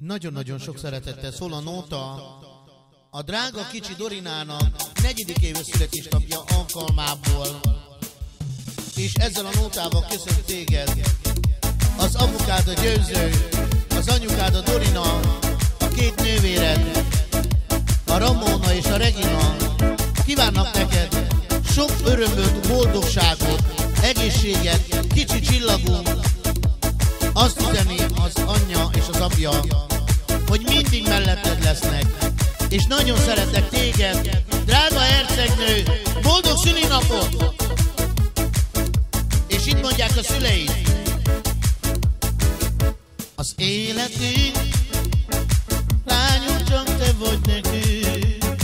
Nagyon-nagyon sok szeretettel szól a nóta a drága kicsi Dorinának negyedik éves születésnapja alkalmából. És ezzel a nótával köszönt téged az apukád a győző, az anyukád a Dorina, a két nővéred, a Ramona és a Regina. Kívánnak neked sok örömöt, boldogságot, egészséget, kicsi csillagunk, azt üzeni az anyja és az apja hogy mindig melletted lesznek. És nagyon szeretek téged, drága hercegnő, boldog szülinapot! És itt mondják a szüleid. Az életünk, lányunk csak te vagy nekünk,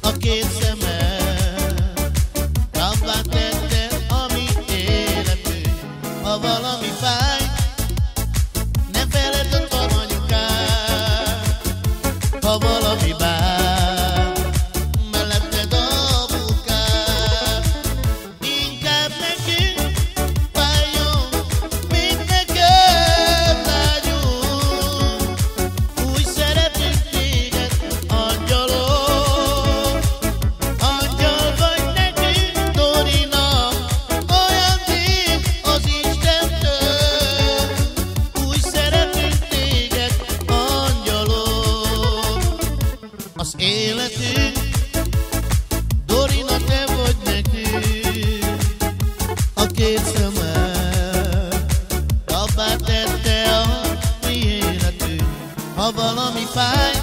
a két szemem. valami fáj.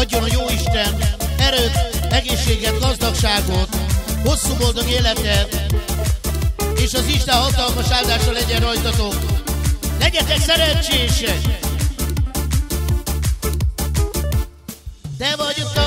Adjon a Jóisten erőt, egészséget, gazdagságot, hosszú boldog életet, és az Isten hatalmas áldása legyen rajtatok. Legyetek szerencsések! Te vagyok. a